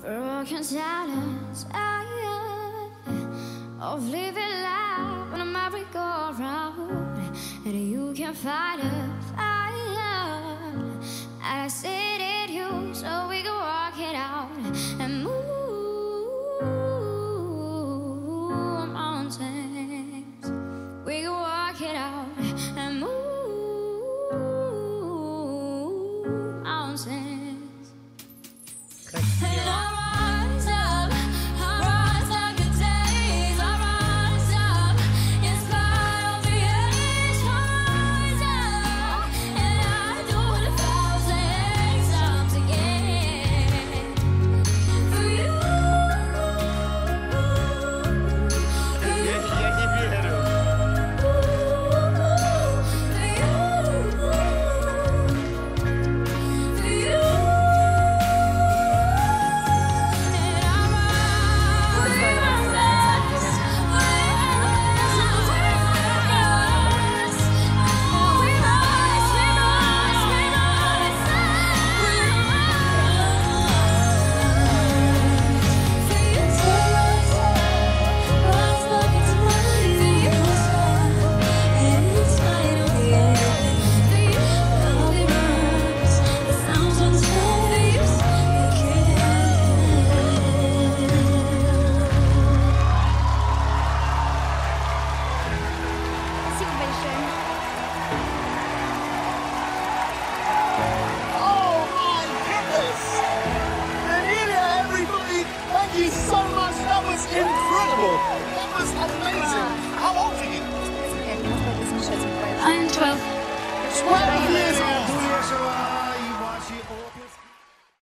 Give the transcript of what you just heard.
Broken silence I of living life on a merry-go-round, and you can fight a fire. I said it you so we can walk it out and move mountains. We can walk it out incredible. That was amazing. How old are you? I'm 12. 12 years